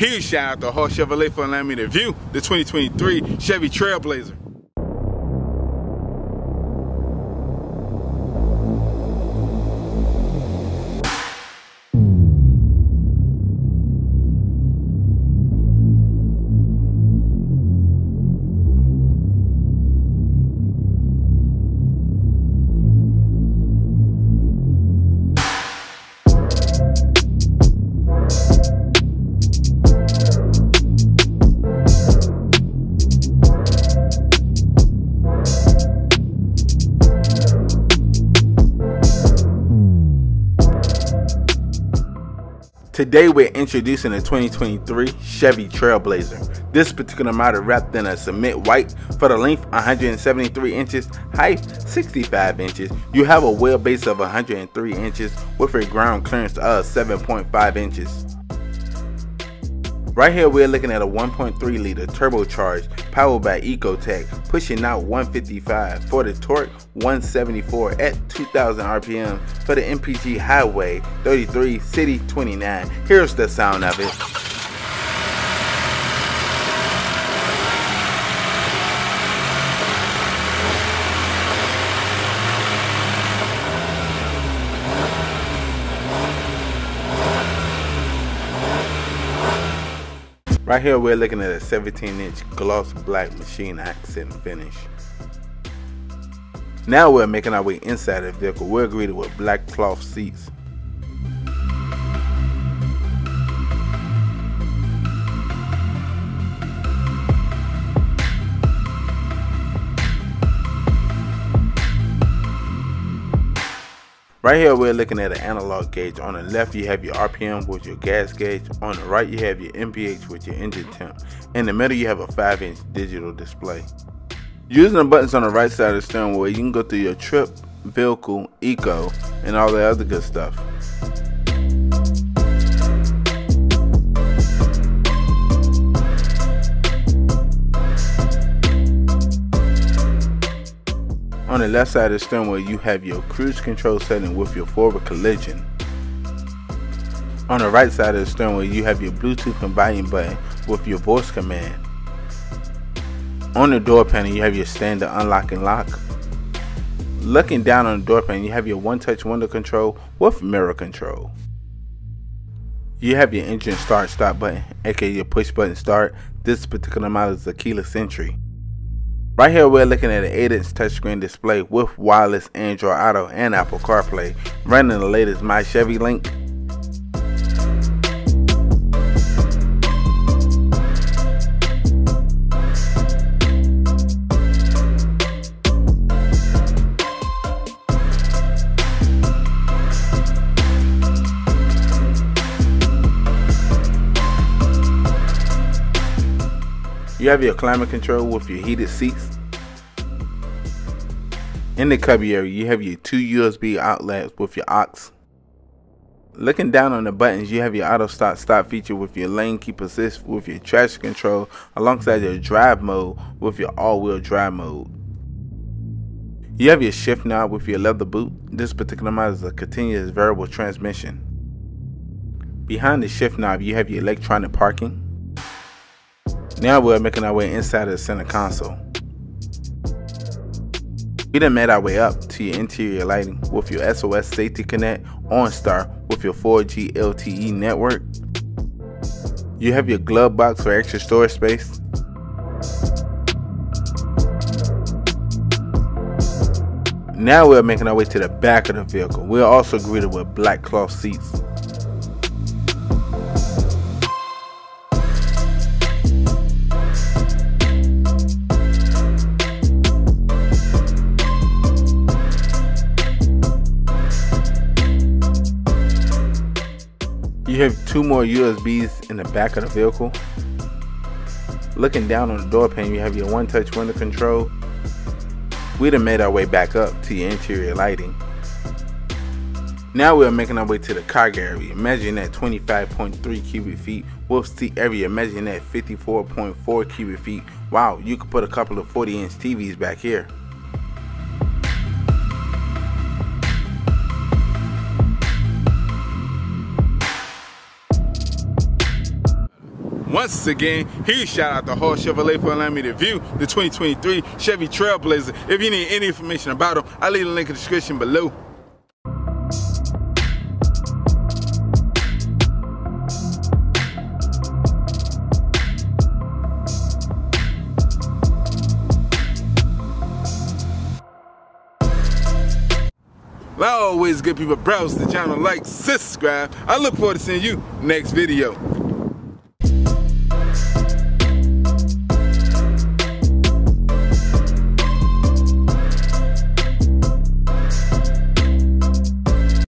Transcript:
Huge shout out to Hall Chevrolet for allowing me to view the 2023 Chevy Trailblazer. Today we're introducing the 2023 Chevy Trailblazer. This particular model wrapped in a cement white for the length 173 inches, height 65 inches. You have a wheelbase of 103 inches with a ground clearance of 7.5 inches. Right here we're looking at a 1.3 liter turbocharged powered by Ecotec pushing out 155 for the torque 174 at 2000 RPM for the MPG Highway 33 City 29. Here's the sound of it. Right here we're looking at a 17 inch gloss black machine accent finish. Now we're making our way inside the vehicle. We're greeted with black cloth seats. Right here we're looking at an analog gauge. On the left you have your RPM with your gas gauge. On the right you have your MPH with your engine temp. In the middle you have a 5 inch digital display. Using the buttons on the right side of the steering wheel you can go through your trip, vehicle, eco, and all the other good stuff. Left side of the steering wheel, you have your cruise control setting with your forward collision. On the right side of the steering wheel, you have your Bluetooth combining button with your voice command. On the door panel, you have your standard unlock and lock. Looking down on the door panel, you have your one-touch window control with mirror control. You have your engine start stop button, aka your push button start. This particular model is a keyless entry. Right here we're looking at an 8 inch touchscreen display with wireless Android Auto and Apple CarPlay running the latest My Chevy Link. You have your climate control with your heated seats. In the cubby area, you have your two USB outlets with your aux. Looking down on the buttons, you have your auto start stop feature with your lane keep assist with your traction control alongside your drive mode with your all-wheel drive mode. You have your shift knob with your leather boot. This particular model is a continuous variable transmission. Behind the shift knob, you have your electronic parking. Now we're making our way inside of the center console. We then made our way up to your interior lighting with your SOS Safety Connect OnStar with your 4G LTE network. You have your glove box for extra storage space. Now we're making our way to the back of the vehicle. We're also greeted with black cloth seats. You have two more USBs in the back of the vehicle. Looking down on the door pane, you have your one touch window control. We'd have made our way back up to your interior lighting. Now we're making our way to the cargo area, measuring at 25.3 cubic feet, with seat area measuring at 54.4 cubic feet. Wow, you could put a couple of 40 inch TVs back here. Once again, huge shout out to Hall Chevrolet for allowing me to view the 2023 Chevy Trailblazer. If you need any information about them, I'll leave the link in the description below. Like always, good people, browse the channel, like, subscribe. I look forward to seeing you next video.